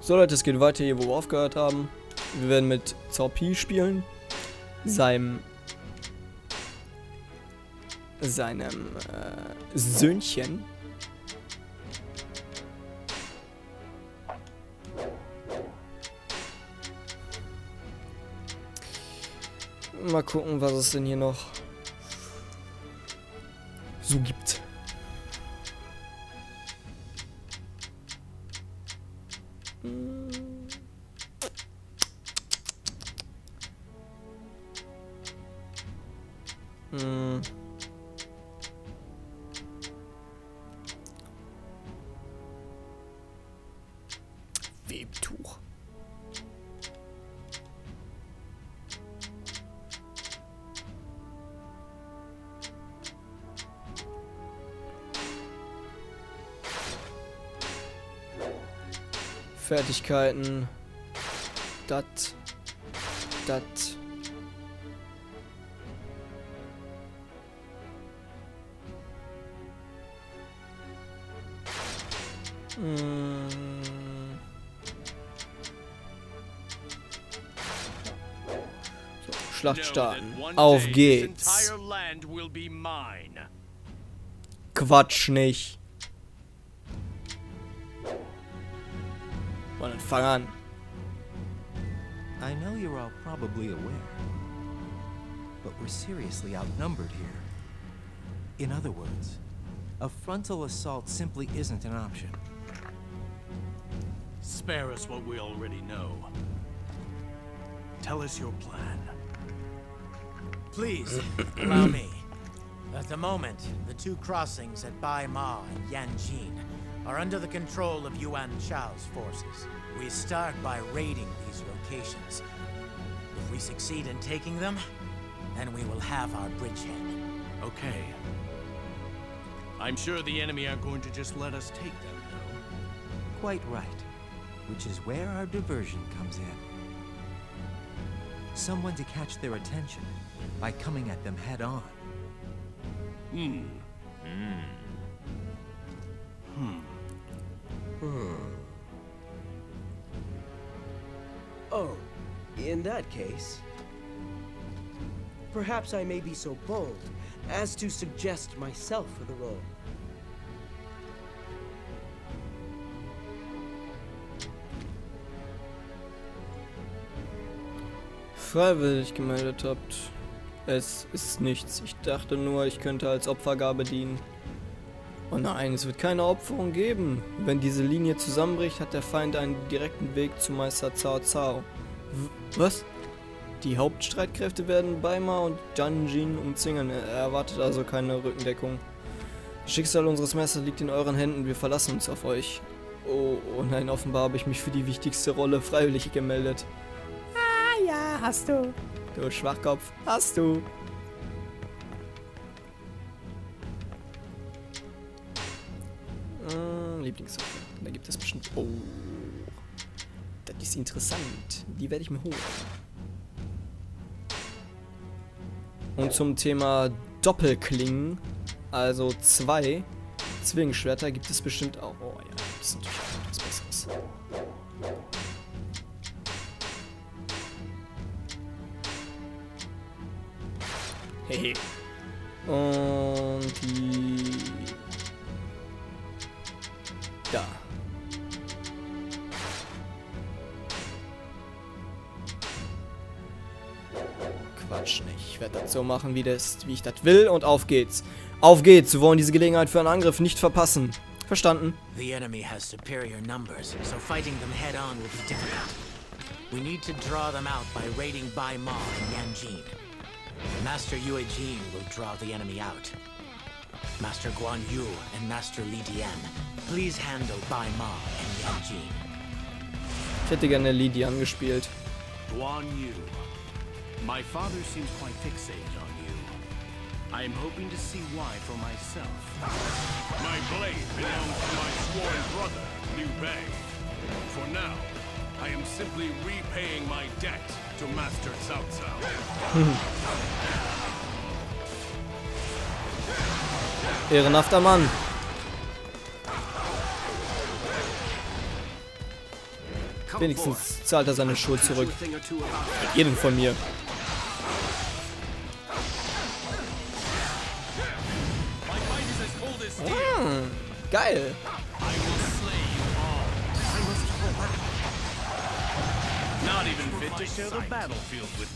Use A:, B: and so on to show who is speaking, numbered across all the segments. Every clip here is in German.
A: So Leute, es geht weiter hier, wo wir aufgehört haben. Wir werden mit Zorpi spielen. Seinem... Seinem äh, Söhnchen. Mal gucken, was es denn hier noch so gibt. Fertigkeiten. Dat. Dat. Hm. So, Schlacht starten. Auf geht's. Quatsch nicht. Und fang an.
B: I know you're all probably aware, but we're seriously outnumbered here. In other words, a frontal assault simply isn't an option.
C: Spare us what we already know. Tell us your plan.
D: Please, allow me. At the moment, the two crossings at Bai Ma and Yanjin are under the control of Yuan Chao's forces. We start by raiding these locations. If we succeed in taking them, then we will have our bridgehead.
C: Okay. I'm sure the enemy aren't going to just let us take them, though.
B: Quite right. Which is where our diversion comes in. Someone to catch their attention by coming at them head on.
C: Hmm. Hmm. Hmm.
E: Oh, in that case, perhaps I may be so bold as to suggest myself for the role.
A: Freiwillig gemeldet habt. Es ist nichts. Ich dachte nur, ich könnte als Opfergabe dienen. Oh nein, es wird keine Opferung geben. Wenn diese Linie zusammenbricht, hat der Feind einen direkten Weg zu Meister Cao Cao. W was? Die Hauptstreitkräfte werden Baima und Janjin umzingeln. Er erwartet also keine Rückendeckung. Das Schicksal unseres Messers liegt in euren Händen. Wir verlassen uns auf euch. Oh, oh nein, offenbar habe ich mich für die wichtigste Rolle freiwillig gemeldet. Ah ja, hast du. Du Schwachkopf, hast du. Lieblingswaffe. Da gibt es bestimmt. Oh. Das ist interessant. Die werde ich mir holen. Und zum Thema Doppelklingen, also zwei Zwillingsschwerter, gibt es bestimmt auch. Oh ja, das ist natürlich auch etwas Besseres. Hehe. Und Quatsch nicht. Ich werde das so machen, wie, das, wie ich das will. Und auf geht's. Auf geht's. Wir wollen diese Gelegenheit für einen Angriff nicht verpassen. Verstanden?
D: The enemy has superior numbers, so fighting them head on will be difficult. We need to draw them out by raiding Bai Ma and Yanjin. Master Yue Jin will draw the enemy out. Master Guan Yu and Master Li Dian, please handle Bai Ma and Yanjin.
A: Ich hätte gerne Lidian gespielt.
C: Guan Yu. My father seems quite fixated on you. I am hoping to see why for myself. My blade belongs to my sworn brother, Liu Bei. For now, I am simply repaying my debt to Master Cao Cao.
A: Ehrenhafter Mann. Wenigstens zahlt er seine Schuld zurück. Jeden von mir.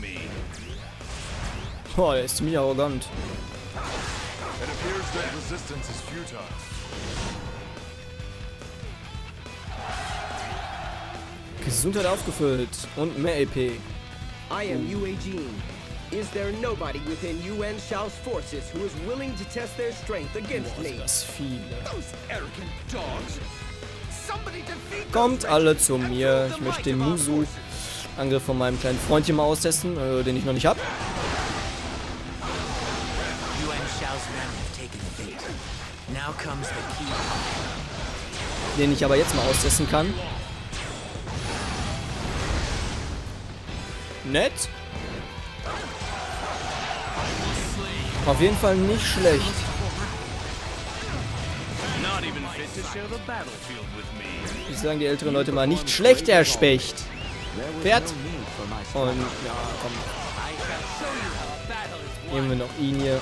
F: Me.
A: Boah, der ist ziemlich arrogant. Gesundheit aufgefüllt und mehr EP.
E: I am Jin. Is there nobody within Yuan Shao's forces who is willing to test their strength against
A: Boah,
E: me?
A: das viele.
F: Those arrogant dogs. Somebody defeat
A: Kommt alle zu mir. Ich möchte den Musu-Angriff von meinem kleinen Freundchen mal austesten, äh, den ich noch nicht hab.
G: Yuan Shao's men have taken the bait. Now comes the key part.
A: Den ich aber jetzt mal austesten kann. Nett. Auf jeden Fall nicht schlecht. Ich sagen die älteren Leute mal nicht schlecht, der Specht. Pferd. Und ja, komm. Nehmen wir noch ihn hier.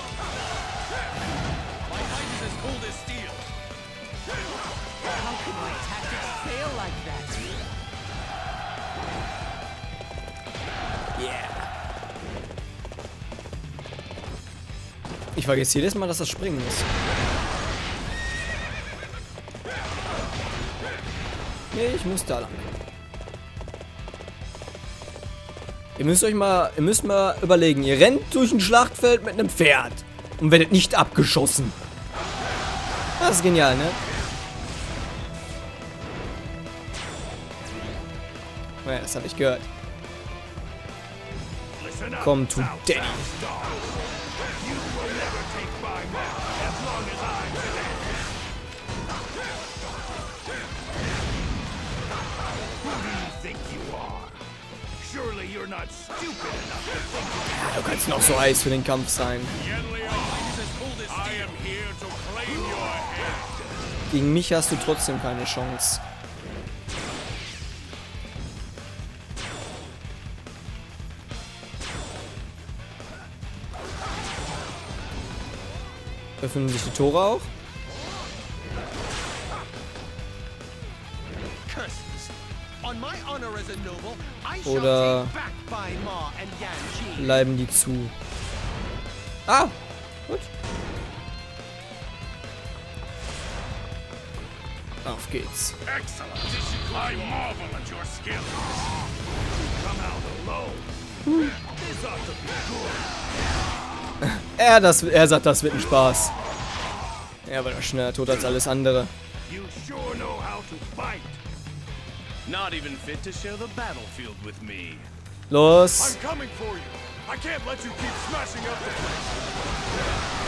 F: My
A: Ich vergesse jedes Mal, dass das Springen ist. Nee, ich muss da lang. Ihr müsst euch mal, ihr müsst mal überlegen, ihr rennt durch ein Schlachtfeld mit einem Pferd und werdet nicht abgeschossen. Das ist genial, ne? Ja, das habe ich gehört. Komm to Daddy. Du kannst noch so heiß für den Kampf sein. Gegen mich hast du trotzdem keine Chance. Öffnen sich die Tore auch?
D: Ji.
A: Bleiben die zu? Ah! Gut. Auf geht's. Er, das, er sagt, das wird ein Spaß. Er war schneller tot als alles andere.
F: You sure know how to fight. Not even fit to share the battlefield with me.
A: Los!
H: I'm coming for you. I can't let you keep smashing up the place.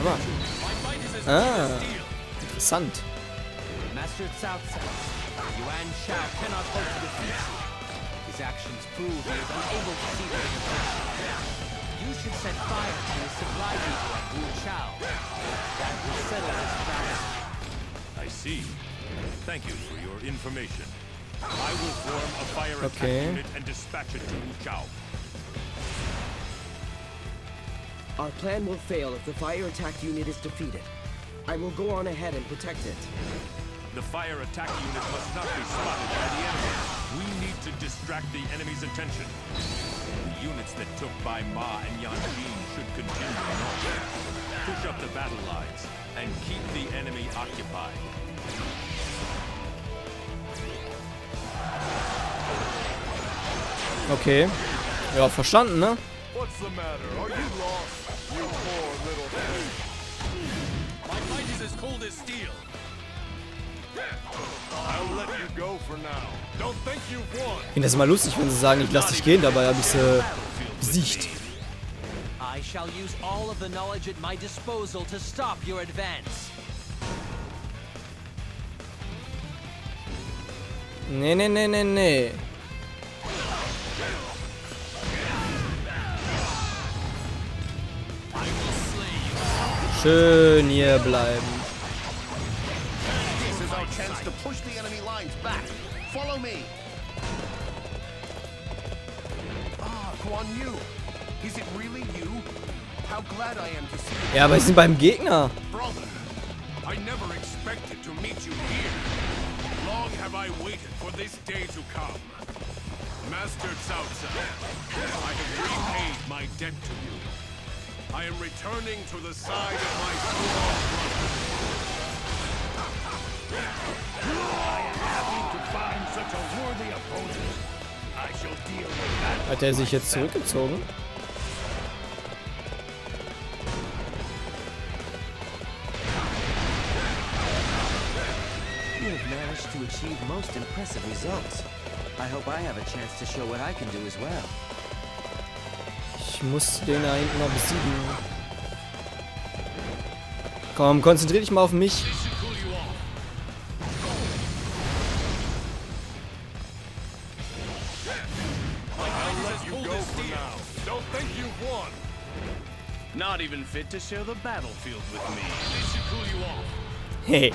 A: Aber. Ah, interessant.
D: Master Cao Cao, Yuan Shao cannot hope to defeat you. His actions prove he is unable to see their intention. You should set fire to his supply depot at Wu Chao. That will settle this matter.
F: I see. Thank you for your information. I will form a fire attack
A: Okay.
F: unit and dispatch it to Wu Chao.
E: Our plan will fail if the fire attack unit is defeated. I will go on ahead and protect it.
F: The fire attack unit must not be spotted by the enemy. We need to distract the enemy's attention. The units that took by Ma and Yanjin should continue north. Push up the battle lines and keep the enemy occupied.
A: Okay. Ja, verstanden, ne?
H: What's
A: Ich finde das immer lustig, wenn sie sagen, ich lass dich gehen, dabei habe ich sie besiegt.
D: I shall use all of the knowledge at my disposal to stop your advance.
A: Nee, nee, nee, nee, nee. Schön hier bleiben.
I: This is our chance to push the enemy lines back. Follow me. Ah, Guan Yu. Is it really you? How glad I am to see you,
A: Ja, aber sind beim Gegner.
C: Brother, I never expected to meet you here. Long have I waited for this day to come. Master Cao Cao, I have repaid my debt to you. I am returning to the side of my sworn brother.
A: Hat er sich jetzt zurückgezogen?
B: To achieve most impressive results. I hope I have a chance to show what I can do as well.
A: Ich muss den da hinten noch besiegen. Komm, konzentrier dich mal auf mich.
C: Fit to share the battlefield with me. This should cool you off.
A: Hey,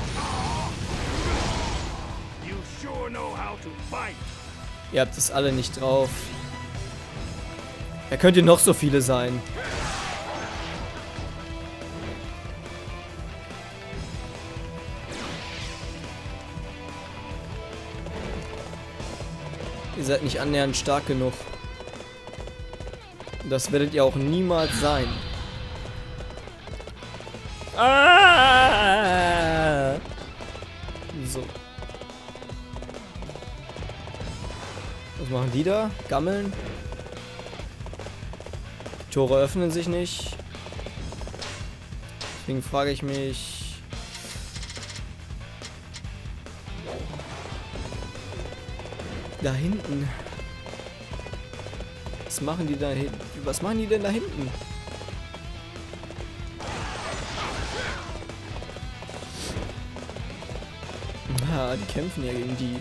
C: You sure know how to fight.
A: ihr habt es alle nicht drauf. Er könnte noch so viele sein. Ihr seid nicht annähernd stark genug. Das werdet ihr auch niemals sein. Ah! So. Was machen die da? Gammeln? Die Tore öffnen sich nicht. Deswegen frage ich mich. Da hinten. Was machen die da hinten? Was machen die denn da hinten? Die kämpfen ja gegen die.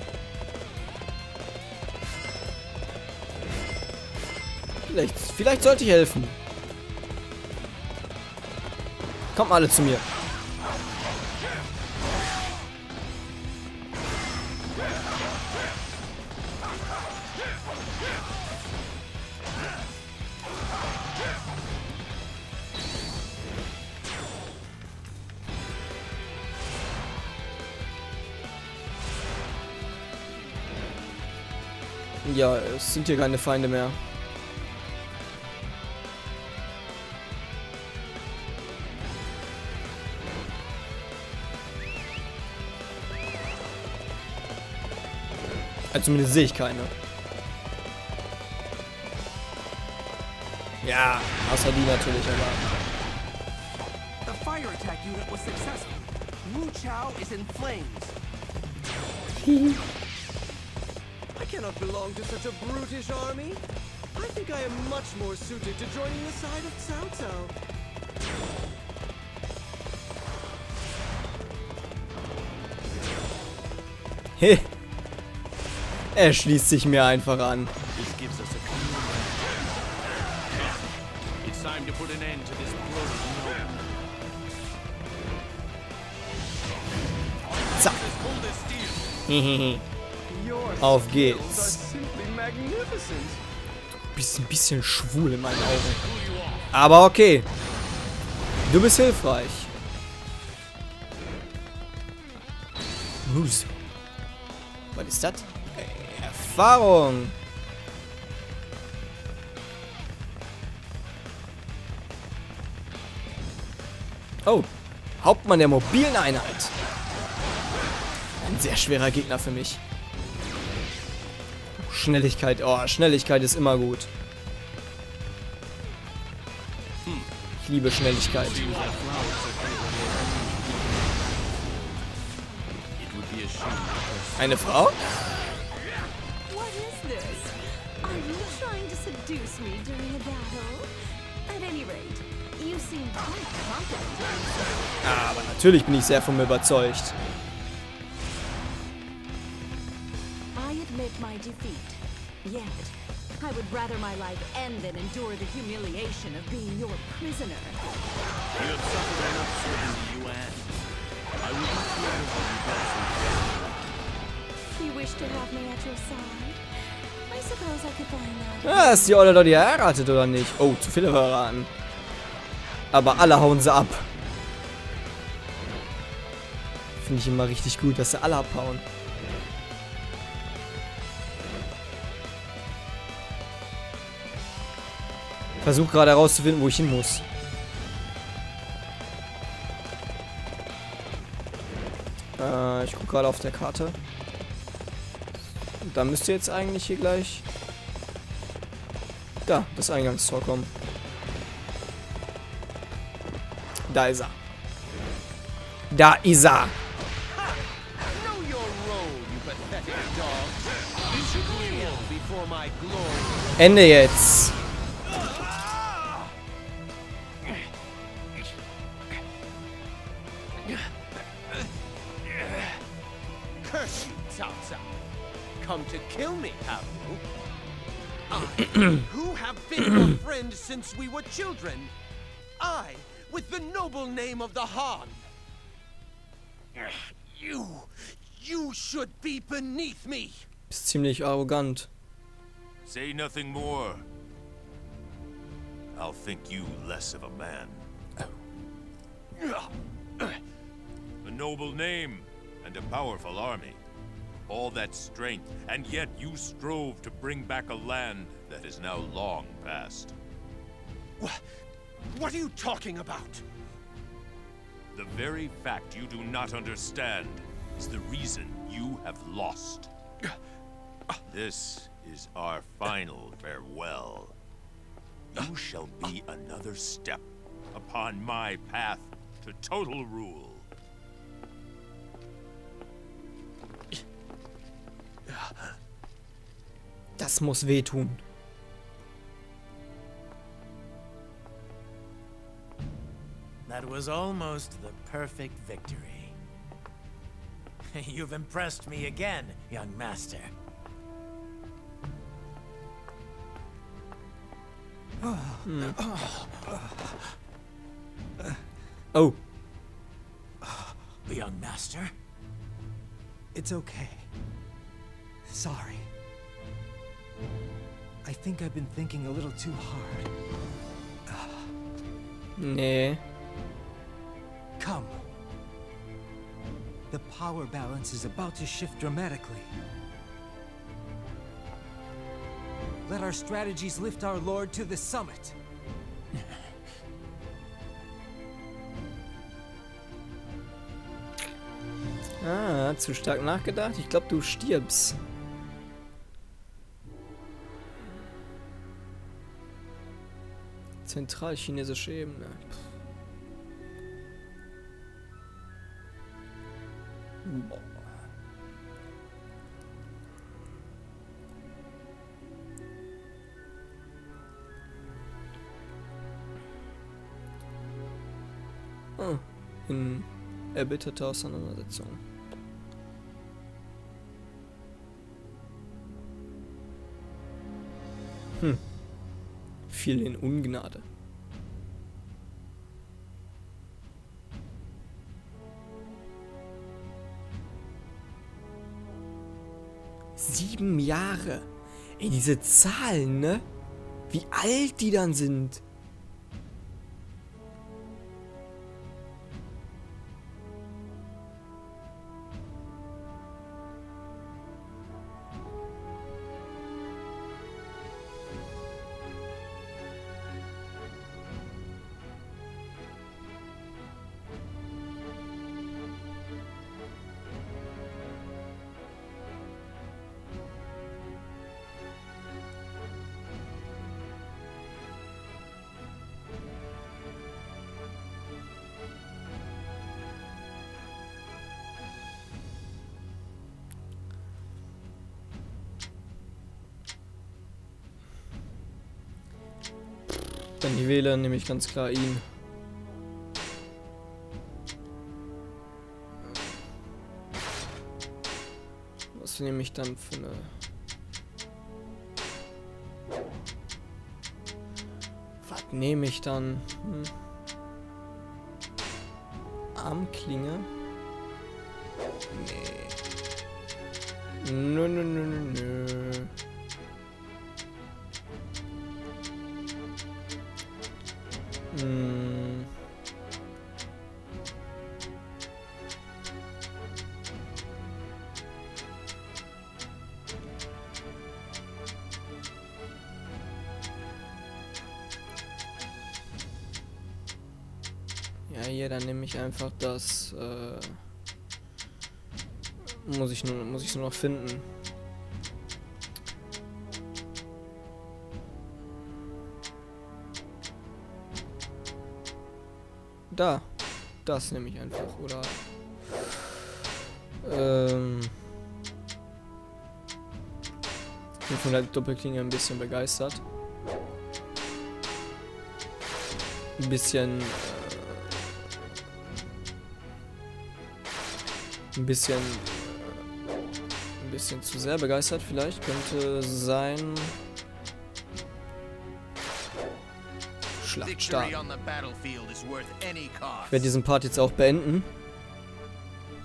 A: Vielleicht, vielleicht sollte ich helfen. Kommt mal alle zu mir. Ja, es sind hier keine Feinde mehr. Also zumindest sehe ich keine. Ja, außer die natürlich, aber.
E: The fire attack unit was successful. Wu Chao is in flames. I cannot belong to such a brutish army. I think I am much more suited to joining the side of Cao Cao.
A: He. Er schließt sich mir einfach an. Zack. Auf geht's.
E: magnificent.
A: Bist ein bisschen schwul in meinen Augen. Aber okay. Du bist hilfreich. Muso. Was ist das? Erfahrung. Oh. Hauptmann der mobilen Einheit. Ein sehr schwerer Gegner für mich. Schnelligkeit. Oh, Schnelligkeit ist immer gut. Ich liebe Schnelligkeit. Eine Frau?
J: What is this? Are you trying to seduce me during a battle? At any rate, you seem quite confident.
A: Aber natürlich bin ich sehr von mir überzeugt.
J: Admit my defeat. Yet, I would rather my life end than endure the humiliation of being your prisoner.
C: You have suffered enough serving the Yuan. I would have you back from
J: You wish to have me at your side? I suppose I could find that.
A: Ah, ist die Olle doch die heiratet oder nicht? Oh, zu viele verraten. Aber alle hauen sie ab. Finde ich immer richtig gut, dass sie alle abhauen. Versuch gerade herauszufinden, wo ich hin muss. Äh, ich gucke gerade auf der Karte. Da müsste jetzt eigentlich hier gleich da, das Eingangstor kommen. Da ist er. Da ist er.
I: Know your Curse you, Cao Cao. Come to kill me, have you? I, who have been your friend since we were children. I, with the noble name of the Han. You, you should be beneath me.
A: Ist ziemlich arrogant.
F: Say nothing more. I'll think you less of a man. Oh. Noble name and a powerful army. All that strength, and yet you strove to bring back a land that is now long past.
I: What, what are you talking about?
F: The very fact you do not understand is the reason you have lost. This is our final farewell. You shall be another step upon my path to total rule.
A: Das muss wehtun.
D: That was almost the perfect victory. You've impressed me again, young master.
A: Oh,
D: Young master?
B: It's okay. Sorry. I think I've been thinking a little too hard.
A: nee.
B: Come. The power balance is about to shift dramatically. Let our strategies lift our lord to the summit.
A: Ah, zu stark nachgedacht. Ich glaube, du stirbst. Zentralchinesische Ebene. Ah, in erbitterter Auseinandersetzung. Hm. Fiel in Ungnade. Sieben Jahre. Ey, diese Zahlen, ne? Wie alt die dann sind. Wenn ich wähle, nehme ich ganz klar ihn. Was nehme ich dann für eine... nehme ich dann? Hm. Armklinge? Nee. Nö, nö, nö, nö, nö. Hm. Ja, hier, dann nehme ich einfach das. Äh, muss ich nur, muss ich nur noch finden. Da. Das nehme ich einfach, oder? Ähm. Ich bin von der Doppelklinge ein bisschen begeistert. Ein bisschen. Äh, ein bisschen. Äh, ein bisschen zu sehr begeistert, vielleicht. Könnte sein. Schlacht starten. Ich werde diesen Part jetzt auch beenden.